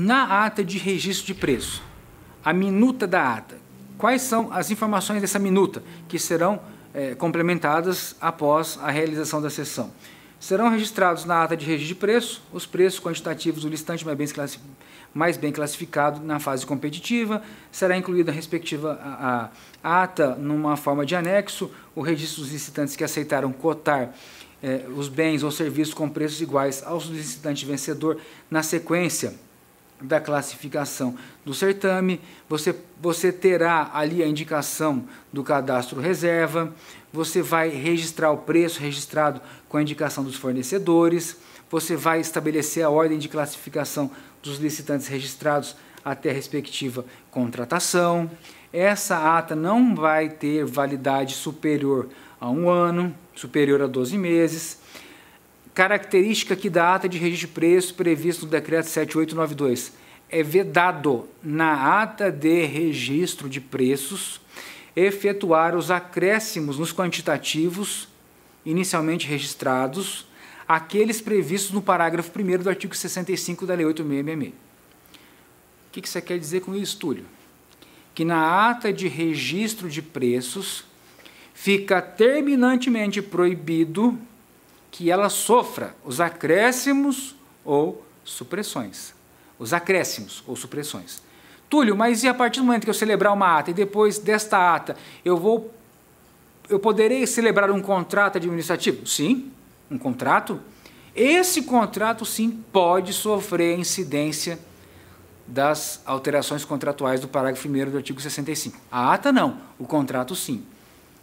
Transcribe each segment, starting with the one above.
Na ata de registro de preço, a minuta da ata, quais são as informações dessa minuta que serão é, complementadas após a realização da sessão? Serão registrados na ata de registro de preço os preços quantitativos do listante mais bem, mais bem classificado na fase competitiva, será incluída a respectiva a, a ata numa forma de anexo, o registro dos licitantes que aceitaram cotar eh, os bens ou serviços com preços iguais aos do licitante vencedor na sequência da classificação do certame, você, você terá ali a indicação do cadastro reserva, você vai registrar o preço registrado com a indicação dos fornecedores, você vai estabelecer a ordem de classificação dos licitantes registrados até a respectiva contratação. Essa ata não vai ter validade superior a um ano, superior a 12 meses. Característica aqui da ata de registro de preço previsto no decreto 7892 é vedado na ata de registro de preços efetuar os acréscimos nos quantitativos inicialmente registrados, aqueles previstos no parágrafo 1 do artigo 65 da Lei 8666. O que você quer dizer com isso, Túlio? Que na ata de registro de preços fica terminantemente proibido que ela sofra os acréscimos ou supressões. Os acréscimos ou supressões. Túlio, mas e a partir do momento que eu celebrar uma ata e depois desta ata eu vou eu poderei celebrar um contrato administrativo? Sim, um contrato. Esse contrato sim pode sofrer incidência das alterações contratuais do parágrafo 1 do artigo 65. A ata não, o contrato sim.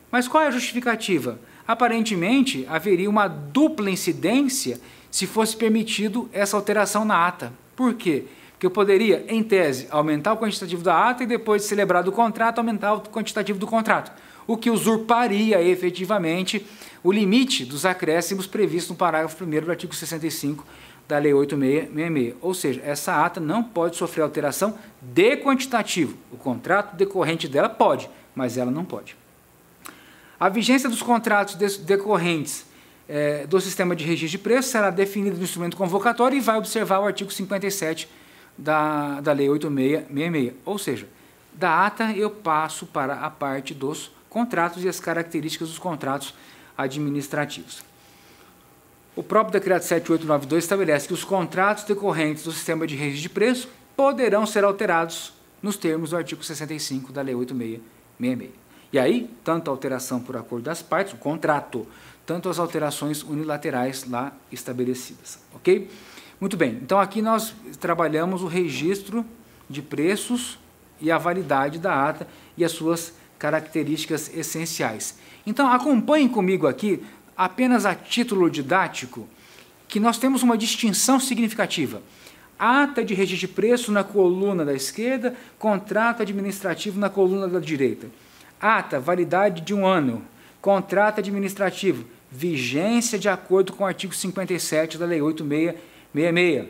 Mas qual é a justificativa? Aparentemente, haveria uma dupla incidência se fosse permitido essa alteração na ata. Por quê? Porque eu poderia, em tese, aumentar o quantitativo da ata e depois de celebrado o contrato, aumentar o quantitativo do contrato, o que usurparia efetivamente o limite dos acréscimos previstos no parágrafo 1 do artigo 65 da Lei 8666. Ou seja, essa ata não pode sofrer alteração de quantitativo. O contrato decorrente dela pode, mas ela não pode. A vigência dos contratos decorrentes é, do sistema de registro de preços será definida no instrumento convocatório e vai observar o artigo 57 da, da Lei 8666. Ou seja, da ata eu passo para a parte dos contratos e as características dos contratos administrativos. O próprio decreto 7892 estabelece que os contratos decorrentes do sistema de registro de preço poderão ser alterados nos termos do artigo 65 da Lei 8666. E aí, tanto a alteração por acordo das partes, o contrato, tanto as alterações unilaterais lá estabelecidas, ok? Muito bem, então aqui nós trabalhamos o registro de preços e a validade da ata e as suas características essenciais. Então acompanhem comigo aqui, apenas a título didático, que nós temos uma distinção significativa. Ata de registro de preço na coluna da esquerda, contrato administrativo na coluna da direita. Ata, validade de um ano. Contrato administrativo, vigência de acordo com o artigo 57 da Lei 86 66.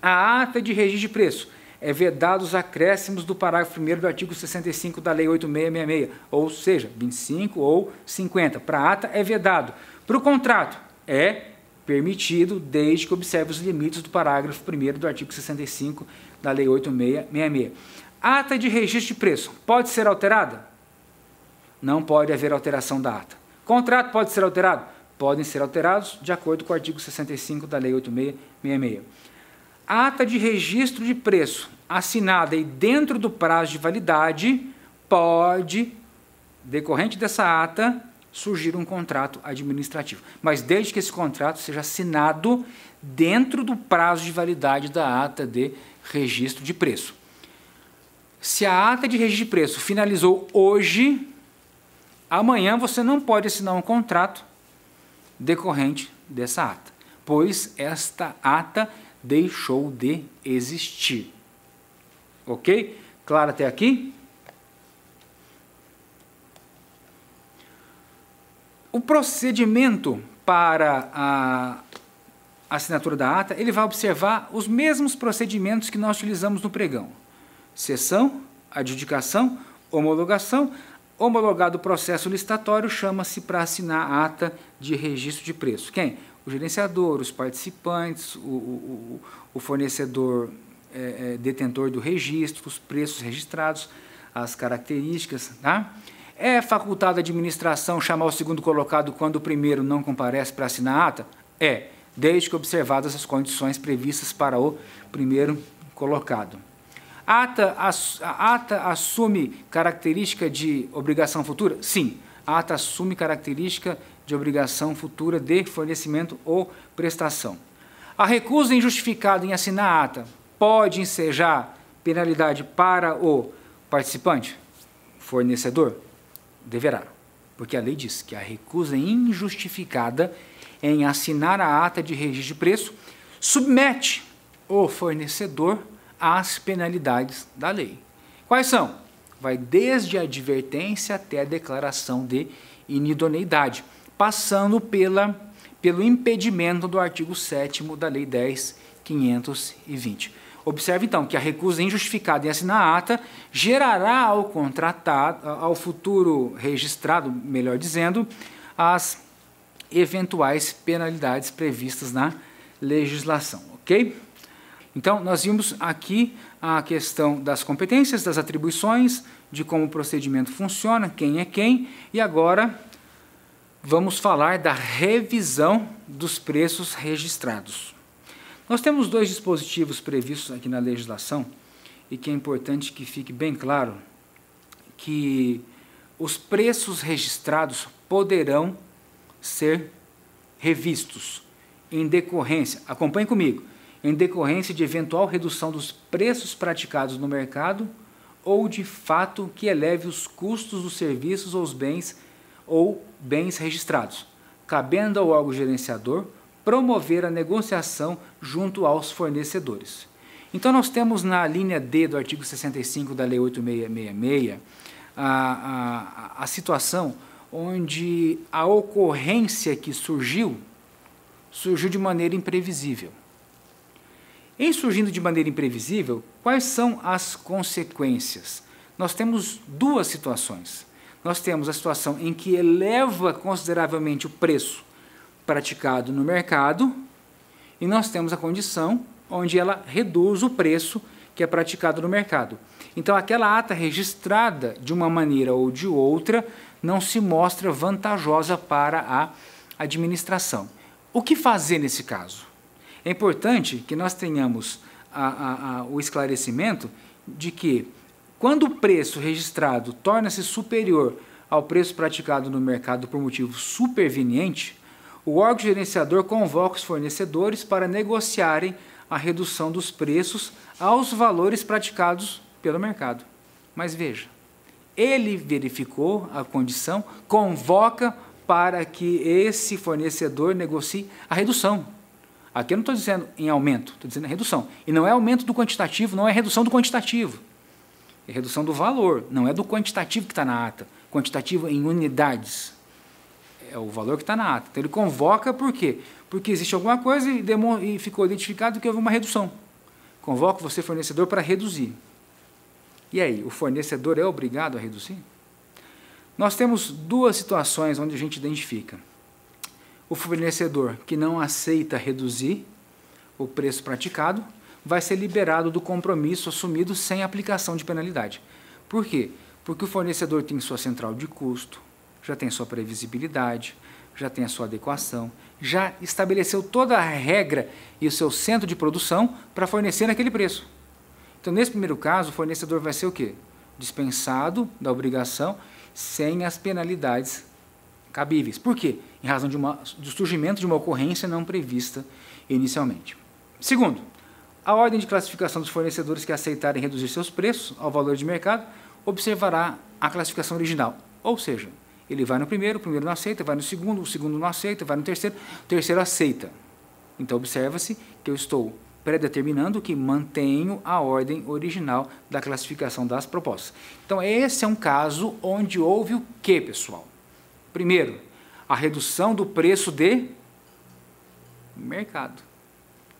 A ata de registro de preço é vedado os acréscimos do parágrafo 1 do artigo 65 da Lei 8666, ou seja, 25 ou 50. Para a ata é vedado. Para o contrato, é permitido desde que observe os limites do parágrafo 1 do artigo 65 da Lei 8666. Ata de registro de preço pode ser alterada? Não pode haver alteração da ata. Contrato pode ser alterado? podem ser alterados de acordo com o artigo 65 da Lei 8666. A ata de registro de preço assinada e dentro do prazo de validade pode, decorrente dessa ata, surgir um contrato administrativo. Mas desde que esse contrato seja assinado dentro do prazo de validade da ata de registro de preço. Se a ata de registro de preço finalizou hoje, amanhã você não pode assinar um contrato decorrente dessa ata, pois esta ata deixou de existir. Ok? Claro até aqui? O procedimento para a assinatura da ata, ele vai observar os mesmos procedimentos que nós utilizamos no pregão. Sessão, adjudicação, homologação, Homologado o processo licitatório, chama-se para assinar a ata de registro de preço. Quem? O gerenciador, os participantes, o, o, o fornecedor é, é, detentor do registro, os preços registrados, as características. Tá? É facultado à administração chamar o segundo colocado quando o primeiro não comparece para assinar a ata? É, desde que observadas as condições previstas para o primeiro colocado. Ata, a ata assume característica de obrigação futura? Sim, a ata assume característica de obrigação futura de fornecimento ou prestação. A recusa injustificada em assinar a ata pode ensejar penalidade para o participante? Fornecedor? Deverá, porque a lei diz que a recusa injustificada em assinar a ata de registro de preço submete o fornecedor às penalidades da lei. Quais são? Vai desde a advertência até a declaração de inidoneidade, passando pela, pelo impedimento do artigo 7 da Lei 10.520. Observe então que a recusa injustificada em assinar a ata gerará ao contratado, ao futuro registrado, melhor dizendo, as eventuais penalidades previstas na legislação, ok? Então, nós vimos aqui a questão das competências, das atribuições, de como o procedimento funciona, quem é quem, e agora vamos falar da revisão dos preços registrados. Nós temos dois dispositivos previstos aqui na legislação e que é importante que fique bem claro que os preços registrados poderão ser revistos em decorrência, acompanhe comigo, em decorrência de eventual redução dos preços praticados no mercado ou de fato que eleve os custos dos serviços ou bens ou bens registrados, cabendo ao órgão gerenciador promover a negociação junto aos fornecedores. Então, nós temos na linha D do artigo 65 da Lei 8666 a, a, a situação onde a ocorrência que surgiu, surgiu de maneira imprevisível. Em surgindo de maneira imprevisível, quais são as consequências? Nós temos duas situações. Nós temos a situação em que eleva consideravelmente o preço praticado no mercado, e nós temos a condição onde ela reduz o preço que é praticado no mercado. Então, aquela ata registrada de uma maneira ou de outra não se mostra vantajosa para a administração. O que fazer nesse caso? É importante que nós tenhamos a, a, a, o esclarecimento de que, quando o preço registrado torna-se superior ao preço praticado no mercado por motivo superveniente, o órgão gerenciador convoca os fornecedores para negociarem a redução dos preços aos valores praticados pelo mercado. Mas veja, ele verificou a condição, convoca para que esse fornecedor negocie a redução. Aqui eu não estou dizendo em aumento, estou dizendo em redução. E não é aumento do quantitativo, não é redução do quantitativo. É redução do valor, não é do quantitativo que está na ata. Quantitativo em unidades. É o valor que está na ata. Então ele convoca por quê? Porque existe alguma coisa e, e ficou identificado que houve uma redução. Convoca você, fornecedor, para reduzir. E aí, o fornecedor é obrigado a reduzir? Nós temos duas situações onde a gente identifica. O fornecedor que não aceita reduzir o preço praticado vai ser liberado do compromisso assumido sem aplicação de penalidade. Por quê? Porque o fornecedor tem sua central de custo, já tem sua previsibilidade, já tem a sua adequação, já estabeleceu toda a regra e o seu centro de produção para fornecer naquele preço. Então, nesse primeiro caso, o fornecedor vai ser o quê? Dispensado da obrigação sem as penalidades cabíveis. Por quê? Em razão de uma, do surgimento de uma ocorrência não prevista inicialmente. Segundo, a ordem de classificação dos fornecedores que aceitarem reduzir seus preços ao valor de mercado observará a classificação original. Ou seja, ele vai no primeiro, o primeiro não aceita, vai no segundo, o segundo não aceita, vai no terceiro, o terceiro aceita. Então, observa-se que eu estou predeterminando que mantenho a ordem original da classificação das propostas. Então, esse é um caso onde houve o que, pessoal? Primeiro, a redução do preço de mercado.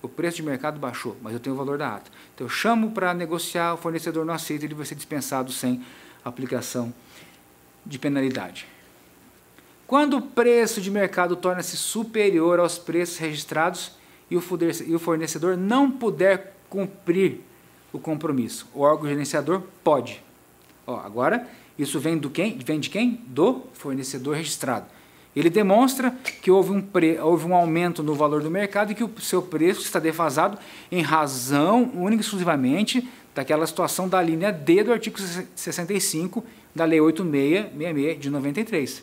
O preço de mercado baixou, mas eu tenho o valor da ata. Então, eu chamo para negociar, o fornecedor não aceita, ele vai ser dispensado sem aplicação de penalidade. Quando o preço de mercado torna-se superior aos preços registrados, e o fornecedor não puder cumprir o compromisso. O órgão gerenciador pode. Ó, agora, isso vem, do quem? vem de quem? Do fornecedor registrado. Ele demonstra que houve um, pre, houve um aumento no valor do mercado e que o seu preço está defasado em razão única e exclusivamente daquela situação da linha D do artigo 65 da Lei 8666 de 93.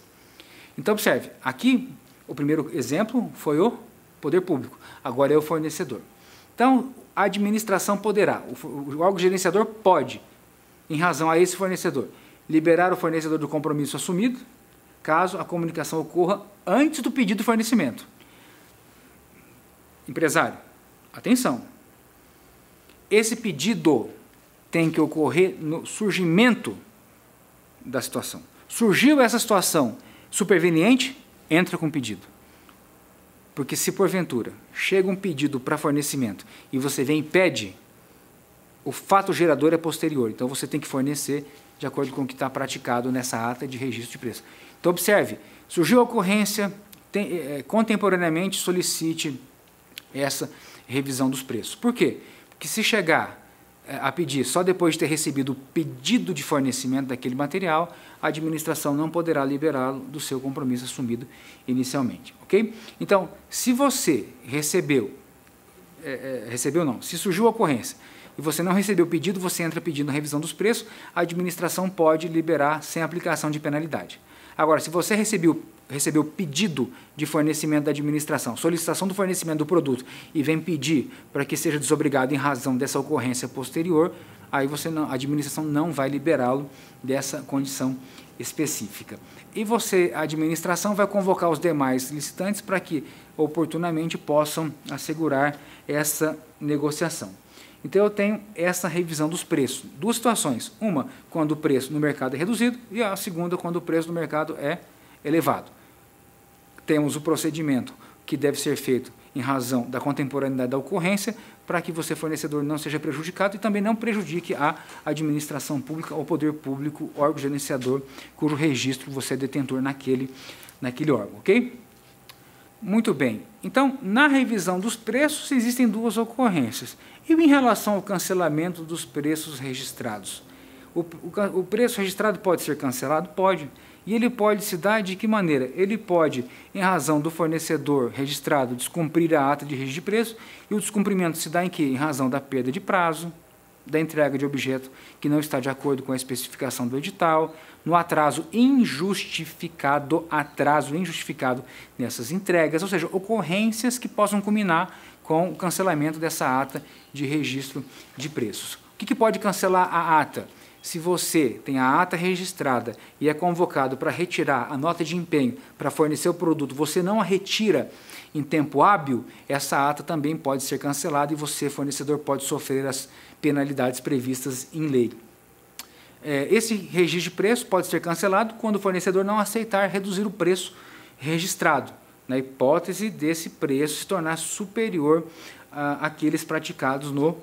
Então, observe, aqui o primeiro exemplo foi o poder público, agora é o fornecedor. Então, a administração poderá, o, órgão gerenciador pode, em razão a esse fornecedor, liberar o fornecedor do compromisso assumido, caso a comunicação ocorra antes do pedido de fornecimento. Empresário, atenção. Esse pedido tem que ocorrer no surgimento da situação. Surgiu essa situação superveniente, entra com pedido. Porque se porventura chega um pedido para fornecimento e você vem e pede, o fato gerador é posterior. Então você tem que fornecer de acordo com o que está praticado nessa ata de registro de preço. Então, observe, surgiu a ocorrência, tem, é, contemporaneamente solicite essa revisão dos preços. Por quê? Porque se chegar é, a pedir só depois de ter recebido o pedido de fornecimento daquele material, a administração não poderá liberá-lo do seu compromisso assumido inicialmente, ok? Então, se você recebeu, é, recebeu não, se surgiu a ocorrência e você não recebeu o pedido, você entra pedindo revisão dos preços, a administração pode liberar sem aplicação de penalidade. Agora, se você recebeu, recebeu pedido de fornecimento da administração, solicitação do fornecimento do produto, e vem pedir para que seja desobrigado em razão dessa ocorrência posterior, aí você não, a administração não vai liberá-lo dessa condição específica. E você, a administração, vai convocar os demais licitantes para que oportunamente possam assegurar essa negociação. Então eu tenho essa revisão dos preços. Duas situações. Uma, quando o preço no mercado é reduzido, e a segunda, quando o preço no mercado é elevado. Temos o procedimento que deve ser feito em razão da contemporaneidade da ocorrência, para que você, fornecedor, não seja prejudicado e também não prejudique a administração pública ou poder público, órgão gerenciador, cujo registro você é detentor naquele, naquele órgão, ok? Muito bem. Então, na revisão dos preços, existem duas ocorrências. E em relação ao cancelamento dos preços registrados? O, o, o, preço registrado pode ser cancelado? Pode. E ele pode se dar de que maneira? Ele pode, em razão do fornecedor registrado, descumprir a ata de registro de preço, e o descumprimento se dá em que? Em razão da perda de prazo, da entrega de objeto que não está de acordo com a especificação do edital, no atraso injustificado, atraso injustificado nessas entregas, ou seja, ocorrências que possam culminar com o cancelamento dessa ata de registro de preços. O que, que pode cancelar a ata? Se você tem a ata registrada e é convocado para retirar a nota de empenho para fornecer o produto, você não a retira em tempo hábil, essa ata também pode ser cancelada e você, fornecedor, pode sofrer as penalidades previstas em lei. É, esse registro de preço pode ser cancelado quando o fornecedor não aceitar reduzir o preço registrado, na hipótese desse preço se tornar superior àqueles praticados no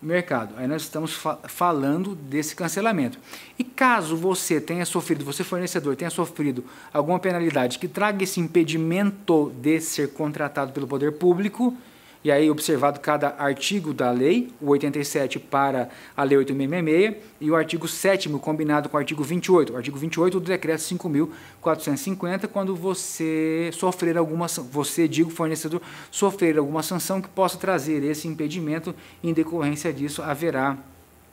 mercado. Aí nós estamos fa falando desse cancelamento. E caso você tenha sofrido, você fornecedor tenha sofrido alguma penalidade que traga esse impedimento de ser contratado pelo poder público, e aí observado cada artigo da lei, o 87 para a lei 866 e o artigo 7 combinado com o artigo 28, o artigo 28 do decreto 5450, quando você sofrer alguma você digo fornecedor sofrer alguma sanção que possa trazer esse impedimento, em decorrência disso haverá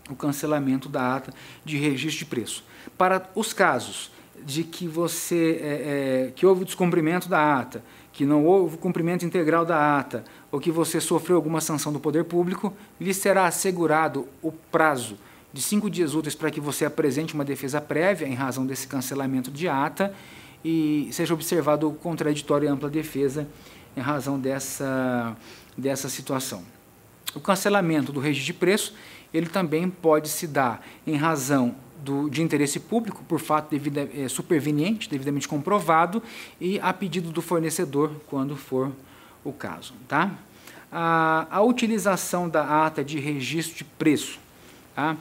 o cancelamento da ata de registro de preço. Para os casos de que você é, é, que houve o descumprimento da ata, que não houve cumprimento integral da ata, ou que você sofreu alguma sanção do poder público, lhe será assegurado o prazo de cinco dias úteis para que você apresente uma defesa prévia em razão desse cancelamento de ata e seja observado o contraditório e ampla defesa em razão dessa, dessa situação. O cancelamento do registro de preço, ele também pode se dar em razão do, de interesse público, por fato devida, é, superveniente, devidamente comprovado, e a pedido do fornecedor, quando for o caso. Tá? A, a utilização da ata de registro de preço. Tá?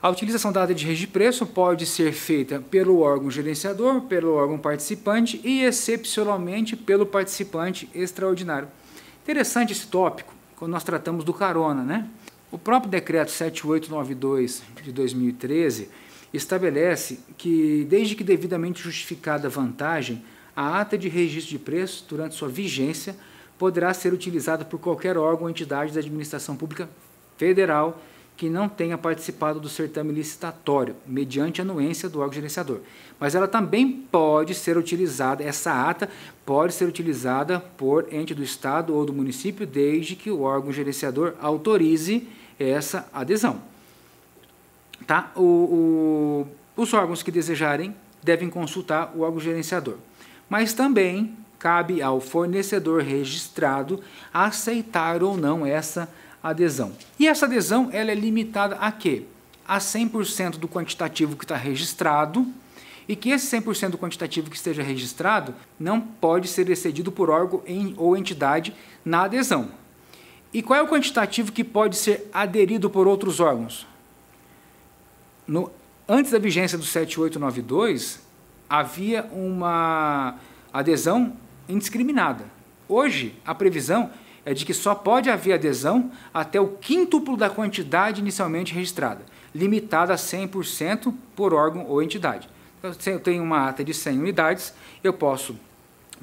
A utilização da ata de registro de preço pode ser feita pelo órgão gerenciador, pelo órgão participante e, excepcionalmente, pelo participante extraordinário. Interessante esse tópico, quando nós tratamos do carona, né? O próprio decreto 7892 de 2013 estabelece que, desde que devidamente justificada a vantagem, a ata de registro de preço, durante sua vigência, poderá ser utilizada por qualquer órgão ou entidade da administração pública federal que não tenha participado do certame licitatório, mediante anuência do órgão gerenciador. Mas ela também pode ser utilizada, essa ata pode ser utilizada por ente do Estado ou do município, desde que o órgão gerenciador autorize essa adesão. Tá? O, o, os órgãos que desejarem devem consultar o órgão gerenciador. Mas também cabe ao fornecedor registrado aceitar ou não essa adesão. E essa adesão ela é limitada a quê? A 100% do quantitativo que está registrado e que esse 100% do quantitativo que esteja registrado não pode ser excedido por órgão ou entidade na adesão. E qual é o quantitativo que pode ser aderido por outros órgãos? No, antes da vigência do 7892, havia uma adesão indiscriminada. Hoje, a previsão é de que só pode haver adesão até o quíntuplo da quantidade inicialmente registrada, limitada a 100% por órgão ou entidade. Então, se eu tenho uma ata de 100 unidades, eu posso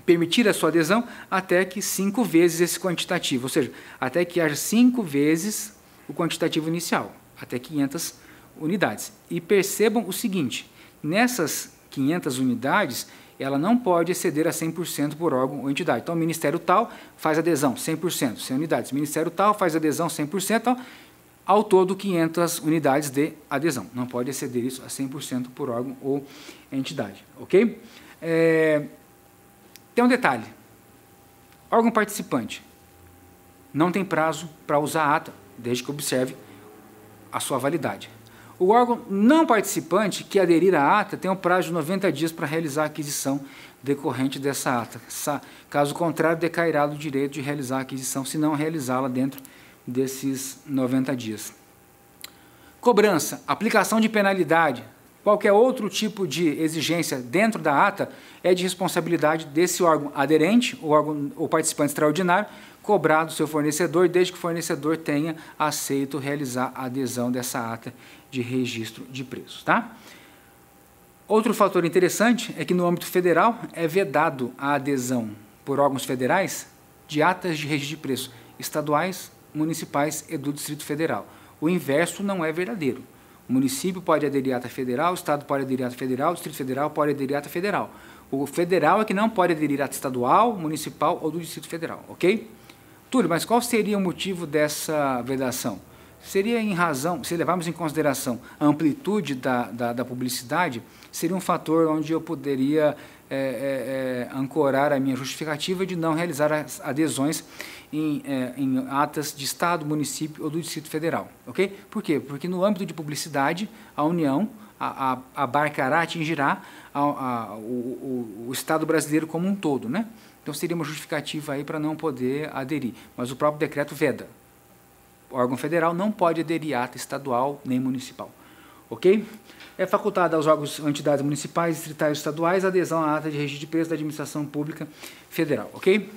permitir a sua adesão até que cinco vezes esse quantitativo, ou seja, até que haja cinco vezes o quantitativo inicial, até 500 unidades. E percebam o seguinte, nessas 500 unidades, ela não pode exceder a 100% por órgão ou entidade. Então, o Ministério tal faz adesão 100%, 100 unidades. O Ministério tal faz adesão 100%, então, ao todo 500 unidades de adesão. Não pode exceder isso a 100% por órgão ou entidade. Ok? É, tem um detalhe. Órgão participante não tem prazo para usar a ata, desde que observe a sua validade. O órgão não participante que aderir à ata tem um prazo de 90 dias para realizar a aquisição decorrente dessa ata. Caso contrário, decairá do direito de realizar a aquisição, se não realizá-la dentro desses 90 dias. Cobrança, aplicação de penalidade, qualquer outro tipo de exigência dentro da ata é de responsabilidade desse órgão aderente, o órgão ou participante extraordinário, cobrar do seu fornecedor, desde que o fornecedor tenha aceito realizar a adesão dessa ata de registro de preços. Tá? Outro fator interessante é que no âmbito federal é vedado a adesão por órgãos federais de atas de registro de preços estaduais, municipais e do Distrito Federal. O inverso não é verdadeiro. O município pode aderir à ata federal, o Estado pode aderir à ata federal, o Distrito Federal pode aderir à ata federal. O federal é que não pode aderir à ata estadual, municipal ou do Distrito Federal, ok? Túlio, mas qual seria o motivo dessa vedação? Seria em razão, se levarmos em consideração a amplitude da, da, da publicidade, seria um fator onde eu poderia é, é, é, ancorar a minha justificativa de não realizar as adesões em, é, em, atas de Estado, município ou do Distrito Federal. ok? Por quê? Porque no âmbito de publicidade, a União a, a, abarcará, atingirá a, a, o, o, o Estado brasileiro como um todo. Né? Então seria uma justificativa aí para não poder aderir. Mas o próprio decreto veda. Órgão federal não pode aderir a ata estadual nem municipal. Ok? É facultada aos órgãos entidades municipais, distritais e estaduais a adesão à ata de registro de preço da administração pública federal. Ok?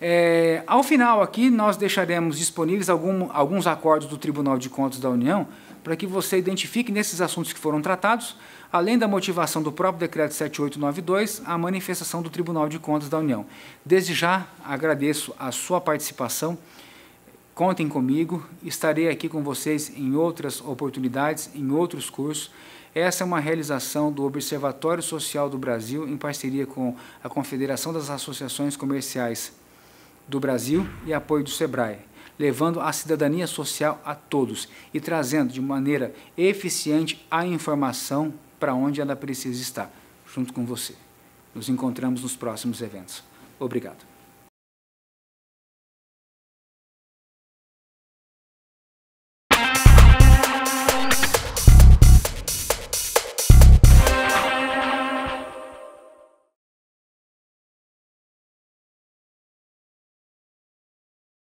É, ao final aqui, nós deixaremos disponíveis algum, alguns acordos do Tribunal de Contas da União para que você identifique nesses assuntos que foram tratados além da motivação do próprio decreto 7892, a manifestação do Tribunal de Contas da União. Desde já agradeço a sua participação. Contem comigo, estarei aqui com vocês em outras oportunidades, em outros cursos. Essa é uma realização do Observatório Social do Brasil, em parceria com a Confederação das Associações Comerciais do Brasil e apoio do SEBRAE, levando a cidadania social a todos e trazendo de maneira eficiente a informação para onde ela precisa estar, junto com você. Nos encontramos nos próximos eventos. Obrigado.